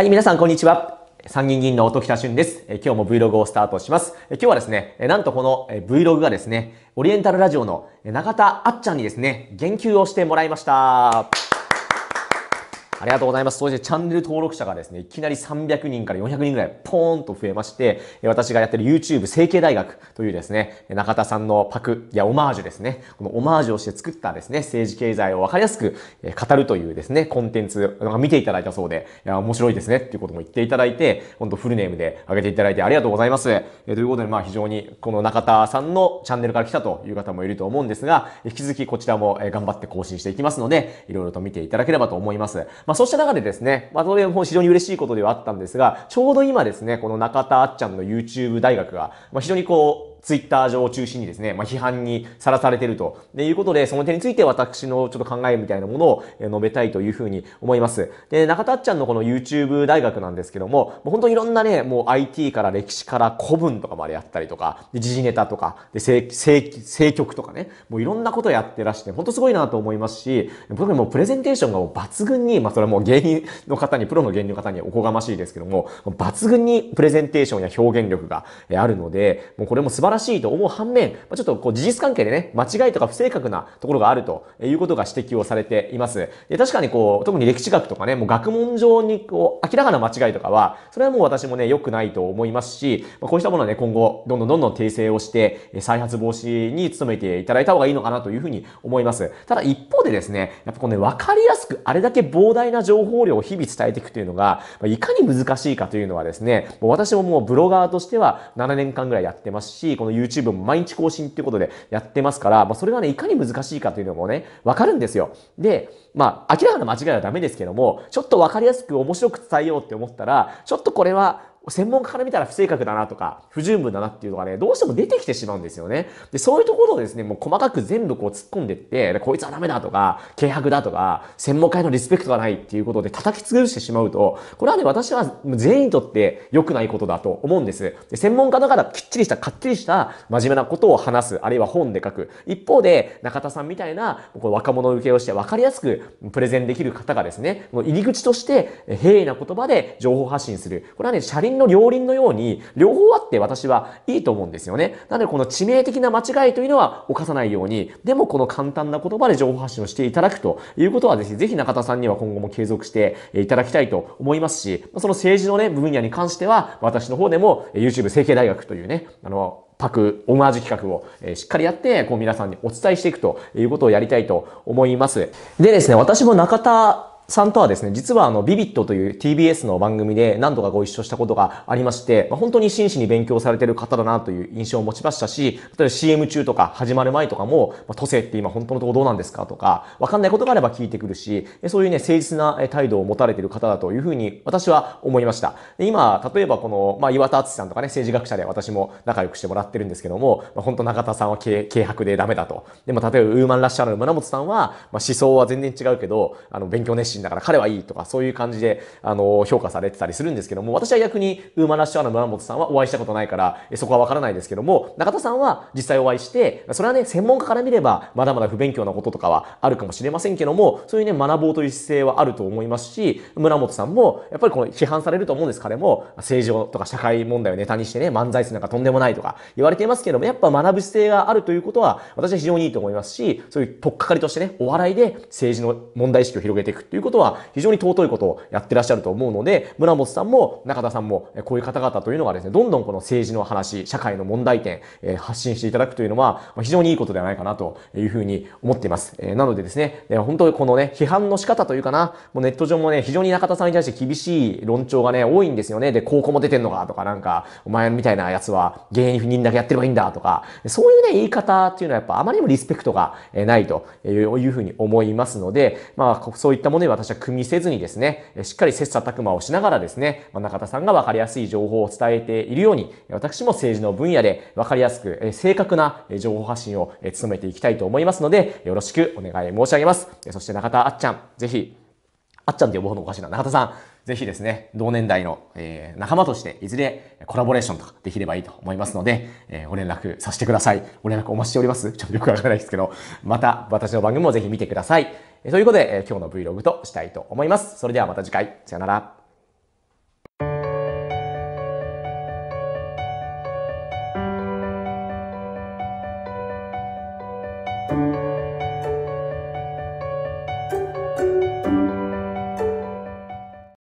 はい、皆さんこんにちは。参議院議員の音喜多俊です。今日も Vlog をスタートします。今日はですね、なんとこの Vlog がですね、オリエンタルラジオの中田あっちゃんにですね、言及をしてもらいました。ありがとうございます。そしてチャンネル登録者がですね、いきなり300人から400人ぐらいポーンと増えまして、私がやってる YouTube 成形大学というですね、中田さんのパク、や、オマージュですね。このオマージュをして作ったですね、政治経済をわかりやすく語るというですね、コンテンツが見ていただいたそうで、いや、面白いですねっていうことも言っていただいて、本当フルネームで上げていただいてありがとうございます。えということで、まあ非常にこの中田さんのチャンネルから来たという方もいると思うんですが、引き続きこちらも頑張って更新していきますので、いろいろと見ていただければと思います。まあそうした中でですね、まあ、それも非常に嬉しいことではあったんですが、ちょうど今ですね、この中田あっちゃんの YouTube 大学が、まあ、非常にこう、ツイッター上を中心にですね、まあ、批判にさらされているということで、その点について私のちょっと考えみたいなものを述べたいというふうに思います。で、中田っちゃんのこの YouTube 大学なんですけども、もう本当にいろんなね、もう IT から歴史から古文とかまでやったりとか、で時事ネタとか、で政政局とかね、もういろんなことやってらして、本当すごいなと思いますし、特にもプレゼンテーションがもう抜群に、まあそれはもう芸人の方に、プロの芸人の方におこがましいですけども、抜群にプレゼンテーションや表現力があるので、もうこれも素晴らしいらしいと思う反面、ちょっとこう事実関係でね、間違いとか不正確なところがあるということが指摘をされています。で確かにこう、特に歴史学とかね、もう学問上にこう、明らかな間違いとかは、それはもう私もね、良くないと思いますし、こうしたものはね、今後、どんどんどんどん訂正をして、再発防止に努めていただいた方がいいのかなというふうに思います。ただ一方でですね、やっぱこのね、わかりやすく、あれだけ膨大な情報量を日々伝えていくというのが、いかに難しいかというのはですね、もう私ももうブロガーとしては7年間ぐらいやってますし、この YouTube も毎日更新っていうことでやってますから、まあ、それがね、いかに難しいかというのもね、わかるんですよ。で、まあ、明らかな間違いはダメですけども、ちょっとわかりやすく面白く伝えようって思ったら、ちょっとこれは専門家から見たら不正確だなとか、不十分だなっていうのがね、どうしても出てきてしまうんですよね。で、そういうところをですね、もう細かく全部こう突っ込んでって、こいつはダメだとか、軽薄だとか、専門家へのリスペクトがないっていうことで叩き潰してしまうと、これはね、私は全員にとって良くないことだと思うんです。で専門家の方、きっちりした、かっちりした真面目なことを話す、あるいは本で書く。一方で、中田さんみたいな、こう若者受けをして分かりやすくプレゼンできる方がですね、入り口として平易な言葉で情報発信する。これはね、車輪の両輪のように、両方あって私はいいと思うんですよね。なのでこの致命的な間違いというのは犯さないように、でもこの簡単な言葉で情報発信をしていただくということはぜひ、ぜひ中田さんには今後も継続していただきたいと思いますし、その政治のね、分野に関しては、私の方でも YouTube 成形大学というね、あの、パク、オマージュ企画を、えしっかりやって、こう皆さんにお伝えしていくということをやりたいと思います。でですね、私も中田さんとはですね、実はあの、ビビットという TBS の番組で何度かご一緒したことがありまして、まあ、本当に真摯に勉強されてる方だなという印象を持ちましたし、例えば CM 中とか始まる前とかも、まあ、都政って今本当のところどうなんですかとか、わかんないことがあれば聞いてくるし、そういうね、誠実な態度を持たれてる方だというふうに私は思いました。今、例えばこの、まあ、岩田敦さんとかね、政治学者で私も仲良くしてもらってるんですけども、まあ、本当中田さんは軽薄でダメだと。でも例えばウーマンラッシャーの村本さんは、まあ、思想は全然違うけど、あの、勉強熱心だから彼はいいとか、そういう感じで、あの、評価されてたりするんですけども、私は逆にウーマラッシュアの村本さんはお会いしたことないから、そこはわからないですけども、中田さんは実際お会いして、それはね、専門家から見れば、まだまだ不勉強なこととかはあるかもしれませんけども、そういうね、学ぼうという姿勢はあると思いますし、村本さんも、やっぱりこの批判されると思うんです、彼も、政治とか社会問題をネタにしてね、漫才するなんかとんでもないとか言われていますけども、やっぱ学ぶ姿勢があるということは、私は非常にいいと思いますし、そういう取っかかりとしてね、お笑いで政治の問題意識を広げていくということとは、非常に尊いことをやってらっしゃると思うので、村本さんも中田さんも、こういう方々というのがですね、どんどんこの政治の話、社会の問題点、え発信していただくというのは、非常にいいことではないかなというふうに思っています。えなのでですね、本当にこのね、批判の仕方というかな、もうネット上もね、非常に中田さんに対して厳しい論調がね、多いんですよね。で、高校も出てんのかとか、なんか、お前みたいなやつは芸人だけやってればいいんだとか、そういうね、言い方っていうのはやっぱあまりにもリスペクトがないというふうに思いますので、まあ、そういったものに私私は組みせずにですね、しっかり切磋琢磨をしながらですね、中田さんが分かりやすい情報を伝えているように、私も政治の分野で分かりやすく、正確な情報発信を努めていきたいと思いますので、よろしくお願い申し上げます。そして中田あっちゃん、ぜひ、あっちゃんって呼ぶ方のおかしいな。中田さん、ぜひですね、同年代の、えー、仲間として、いずれコラボレーションとかできればいいと思いますので、えー、お連絡させてください。お連絡お待ちしております。ちょっとよくわからないですけど、また私の番組もぜひ見てください。ということで、今日の Vlog としたいと思います。それではまた次回、さよなら。